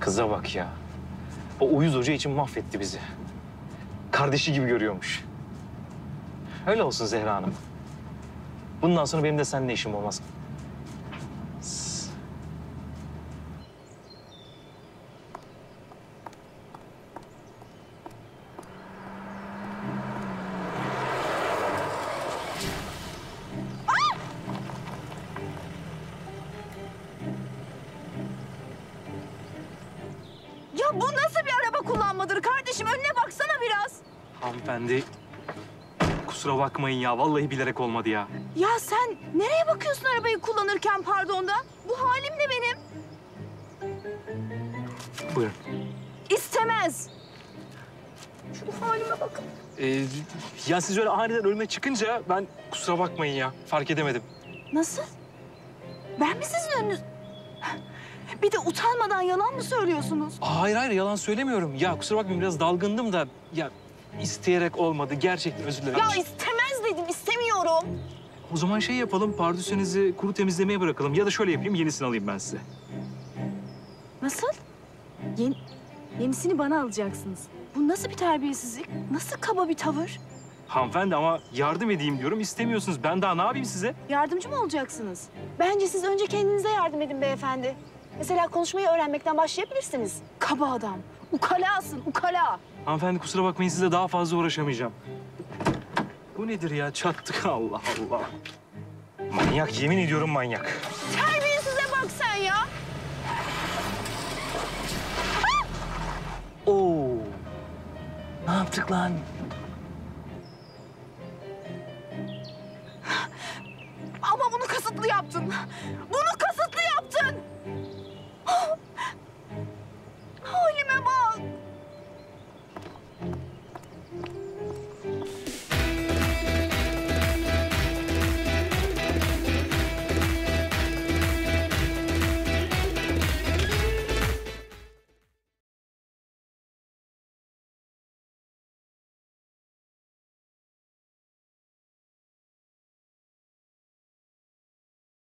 Kıza bak ya. O uyuz hoca için mahvetti bizi. Kardeşi gibi görüyormuş. Öyle olsun Zehra Hanım. Bundan sonra benim de seninle işim olmaz. Bu nasıl bir araba kullanmadır kardeşim? Önüne baksana biraz. Hanımefendi kusura bakmayın ya. Vallahi bilerek olmadı ya. Ya sen nereye bakıyorsun arabayı kullanırken pardon da? Bu halim ne benim? Buyurun. İstemez. Şu halime bakın. Ee, ya siz öyle aniden önüme çıkınca ben kusura bakmayın ya. Fark edemedim. Nasıl? Ben mi sizin önünüz? Bir de utanmadan yalan mı söylüyorsunuz? Hayır hayır yalan söylemiyorum. Ya kusura bakmayın biraz dalgındım da ya isteyerek olmadı. Gerçekten özür dilerim. Ya istemez dedim, istemiyorum. O zaman şey yapalım, pardüsenizi kuru temizlemeye bırakalım. Ya da şöyle yapayım, yenisini alayım ben size. Nasıl? Yeni, yenisini bana alacaksınız. Bu nasıl bir terbiyesizlik? Nasıl kaba bir tavır? Hanımefendi ama yardım edeyim diyorum, istemiyorsunuz. Ben daha ne yapayım size? Yardımcı mı olacaksınız? Bence siz önce kendinize yardım edin beyefendi. Mesela konuşmayı öğrenmekten başlayabilirsiniz. Kaba adam. Ukalasın, ukala. Hanımefendi kusura bakmayın size daha fazla uğraşamayacağım. Bu nedir ya? Çattık Allah Allah. Manyak, yemin ediyorum manyak. Terbiyesize bak sen ya. Oo. Ne yaptık lan? Ama bunu kasıtlı yaptın. Bunu